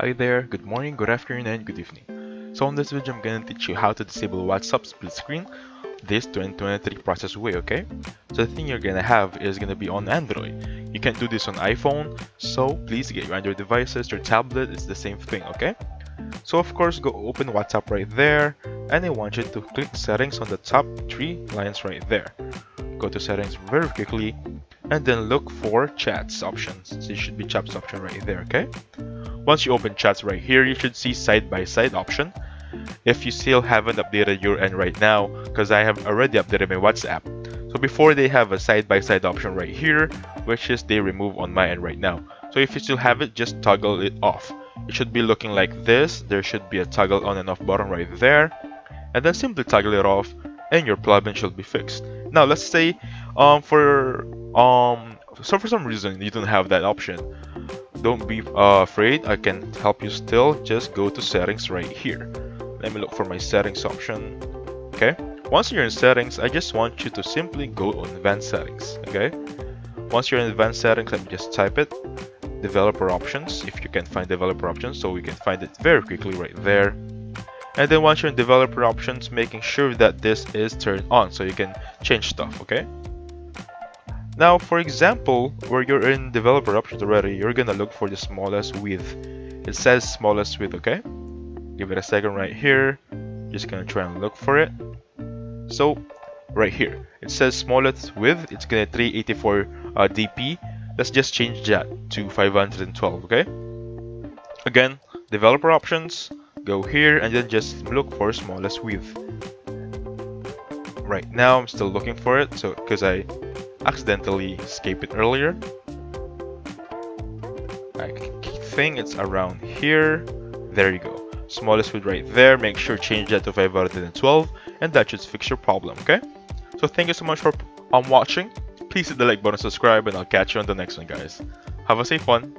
Hi there, good morning, good afternoon, and good evening. So in this video, I'm gonna teach you how to disable WhatsApp split screen this 2023 process way, okay? So the thing you're gonna have is gonna be on Android. You can't do this on iPhone, so please get your Android devices, your tablet, it's the same thing, okay? So of course, go open WhatsApp right there, and I want you to click settings on the top three lines right there. Go to settings very quickly, and then look for chats options. So it should be chats option right there, okay? Once you open chats right here, you should see side-by-side -side option. If you still haven't updated your end right now, because I have already updated my WhatsApp. So before they have a side-by-side -side option right here, which is they remove on my end right now. So if you still have it, just toggle it off. It should be looking like this. There should be a toggle on and off button right there. And then simply toggle it off and your plugin should be fixed. Now let's say um, for um, so for some reason you don't have that option don't be uh, afraid. I can help you still. Just go to settings right here. Let me look for my settings option. Okay? Once you're in settings I just want you to simply go on advanced settings. Okay? Once you're in advanced settings let me just type it. Developer options if you can find developer options. So we can find it very quickly right there. And then once you're in developer options making sure that this is turned on so you can change stuff okay now, for example, where you're in developer options already, you're gonna look for the smallest width. It says smallest width, okay? Give it a second right here. Just gonna try and look for it. So, right here, it says smallest width. It's gonna 384 uh, dp. Let's just change that to 512, okay? Again, developer options, go here and then just look for smallest width. Right now, I'm still looking for it, so because I accidentally escaped it earlier. I think it's around here. There you go. Smallest width right there. Make sure change that to 512 and that should fix your problem, okay? So thank you so much for um, watching. Please hit the like button, subscribe, and I'll catch you on the next one, guys. Have a safe one.